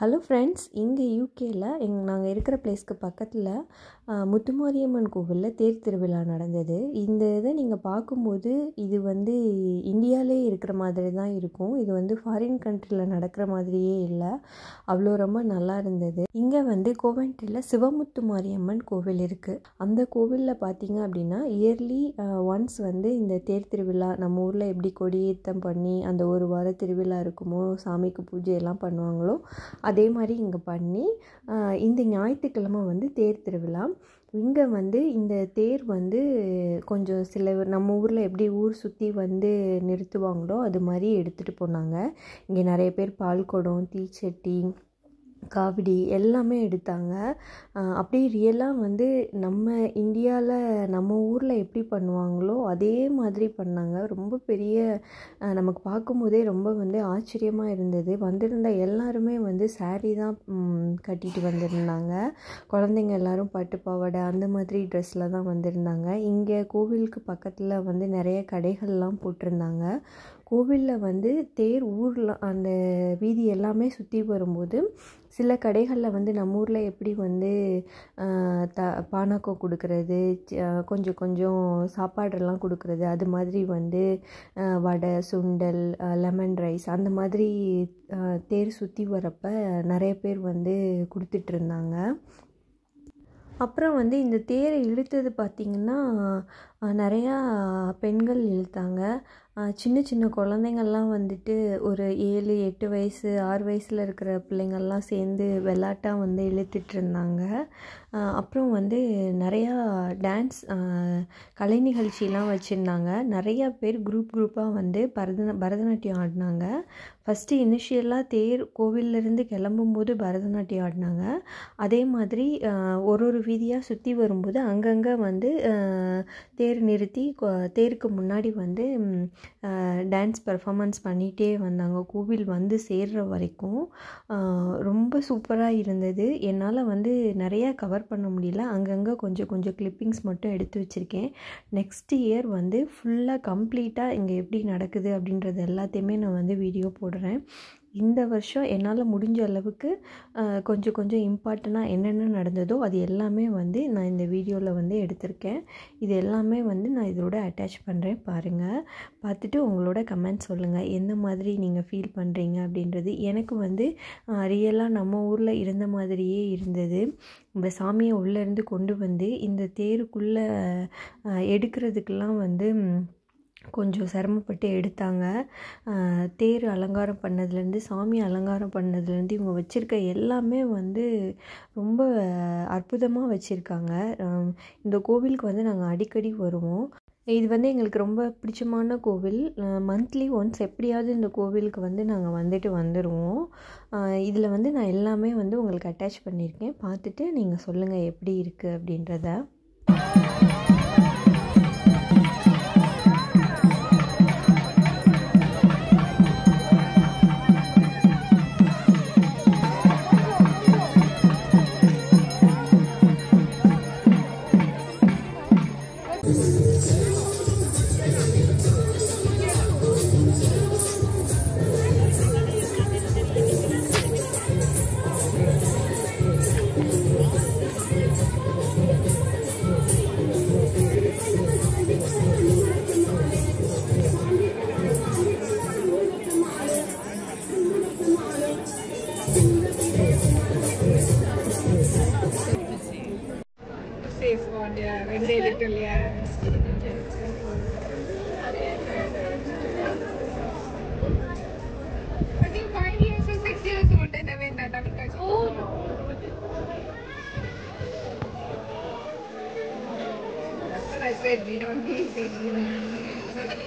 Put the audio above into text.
Hello friends இங்கே யூகேயில் எங் நாங்கள் இருக்கிற பிளேஸ்க்கு பக்கத்தில் முத்துமாரியம்மன் கோவிலில் தேர் திருவிழா நடந்தது. இந்த இதை நீங்கள் பார்க்கும்போது இது வந்து இந்தியாவிலே இருக்கிற மாதிரி தான் இருக்கும். இது வந்து ஃபாரின் கண்ட்ரியில் நடக்கிற மாதிரியே இல்லை. அவ்வளோ ரொம்ப நல்லா இருந்தது. இங்கே வந்து கோவென்ட்ரியில் சிவமுத்து மாரியம்மன் கோவில் இருக்குது அந்த கோவிலில் பார்த்தீங்க அப்படின்னா இயர்லி ஒன்ஸ் வந்து இந்த தேர் திருவிழா நம்ம ஊரில் எப்படி கொடியேற்றம் பண்ணி அந்த ஒரு வார திருவிழா இருக்குமோ சாமிக்கு பூஜை எல்லாம் பண்ணுவாங்களோ அதே மாதிரி இங்கே பண்ணி இந்த ஞாயிற்றுக்கிழமை வந்து தேர் திருவிழா. இங்கே வந்து இந்த தேர் வந்து கொஞ்சம் சில நம்ம ஊரில் எப்படி ஊர் சுற்றி வந்து நிறுத்துவாங்களோ அது மாதிரி எடுத்துகிட்டு போனாங்க. இங்கே நிறைய பேர் பால் குடம் தீச்சட்டி காவடி எல்லாமே எடுத்தாங்க. அப்படியே ரியலாக வந்து நம்ம இந்தியாவில் நம்ம ஊரில் எப்படி பண்ணுவாங்களோ அதே மாதிரி பண்ணாங்க. ரொம்ப பெரிய நமக்கு பார்க்கும்போதே ரொம்ப வந்து ஆச்சரியமாக இருந்தது. வந்திருந்த எல்லாருமே வந்து சாரீ தான் கட்டிட்டு வந்திருந்தாங்க. குழந்தைங்க எல்லோரும் பட்டு பாவாடை அந்த மாதிரி ட்ரெஸ்ஸில் தான் வந்திருந்தாங்க. இங்கே கோவிலுக்கு பக்கத்தில் வந்து நிறைய கடைகள்லாம் போட்டிருந்தாங்க. கோவிலில் வந்து தேர் ஊரில் அந்த வீதி எல்லாமே சுற்றி வரும்போது சில கடைகளில் வந்து நம்ம ஊரில் எப்படி வந்து த பானக்கம் கொடுக்கறது கொஞ்சம் கொஞ்சம் சாப்பாடெல்லாம் கொடுக்குறது அது மாதிரி வந்து வடை சுண்டல் லெமன் ரைஸ் அந்த மாதிரி தேர் சுற்றி வரப்போ நிறைய பேர் வந்து கொடுத்துட்ருந்தாங்க அப்புறம் வந்து இந்த தேரை இழுத்தது பார்த்திங்கன்னா நிறையா பெண்கள் இழுத்தாங்க. சின்ன சின்ன குழந்தைங்கள்லாம் வந்துட்டு ஒரு ஏழு எட்டு வயசு ஆறு வயசில் இருக்கிற பிள்ளைங்கள்லாம் சேர்ந்து விளாட்டாக வந்து இழுத்துட்டு இருந்தாங்க. அப்புறம் வந்து நிறையா டான்ஸ் கலை நிகழ்ச்சிலாம் வச்சுருந்தாங்க. நிறையா பேர் குரூப் குரூப்பாக வந்து பரத பரதநாட்டியம் ஆடினாங்க. ஃபஸ்ட்டு இனிஷியலாக தேர் கோவிலிருந்து கிளம்பும்போது பரதநாட்டியம் ஆடினாங்க. அதே மாதிரி ஒரு ஒரு வீதியாக சுற்றி வரும்போது அங்கங்கே வந்து தேர் நிறுத்தி தேருக்கு முன்னாடி வந்து டான்ஸ் பர்ஃபாமன்ஸ் பண்ணிகிட்டே வந்தாங்க. கோவில் வந்து சேர்கிற வரைக்கும். ரொம்ப சூப்பராக இருந்தது. என்னால் வந்து நிறையா கவர் பண்ண முடியல. அங்கங்கே கொஞ்சம் கொஞ்சம் கிளிப்பிங்ஸ் மட்டும் எடுத்து வச்சுருக்கேன். நெக்ஸ்ட் இயர் வந்து ஃபுல்லாக கம்ப்ளீட்டாக இங்கே எப்படி நடக்குது அப்படின்றது எல்லாத்தையுமே நான் வந்து வீடியோ போடுறேன். இந்த வருஷம் என்னால் முடிஞ்ச அளவுக்கு கொஞ்சம் கொஞ்சம் இம்பார்ட்டண்ட்டாக என்னென்ன நடந்ததோ அது எல்லாமே வந்து நான் இந்த வீடியோவில் வந்து எடுத்திருக்கேன். இது எல்லாமே வந்து நான் இதோட அட்டாச் பண்ணுறேன் பாருங்கள் பார்த்துட்டு உங்களோட கமெண்ட் சொல்லுங்கள் எந்த மாதிரி நீங்கள் ஃபீல் பண்ணுறீங்க அப்படின்றது. எனக்கு வந்து ரியலாக நம்ம ஊரில் இருந்த மாதிரியே இருந்தது. இந்த சாமியை உள்ளேருந்து கொண்டு வந்து இந்த தேருக்குள்ளே எடுக்கிறதுக்கெல்லாம் வந்து கொஞ்சம் சிரமப்பட்டு எடுத்தாங்க. தேர் அலங்காரம் பண்ணதுலேருந்து சாமி அலங்காரம் பண்ணதுலேருந்து இவங்க வச்சுருக்க எல்லாமே வந்து ரொம்ப அற்புதமாக வச்சுருக்காங்க. இந்த கோவிலுக்கு வந்து நாங்கள் அடிக்கடி வருவோம். இது வந்து எங்களுக்கு ரொம்ப பிடிச்சமான கோவில். மந்த்லி ஒன்ஸ் எப்படியாவது இந்த கோவிலுக்கு வந்து நாங்கள் வந்துட்டு வந்துடுவோம் இதில் வந்து நான் எல்லாமே வந்து உங்களுக்கு அட்டாச் பண்ணியிருக்கேன். பார்த்துட்டு நீங்கள் சொல்லுங்கள் எப்படி இருக்குது அப்படின்றத. One, yeah, when little, yeah. I think five years or six years old and when that touch. Oh. I said, we don't need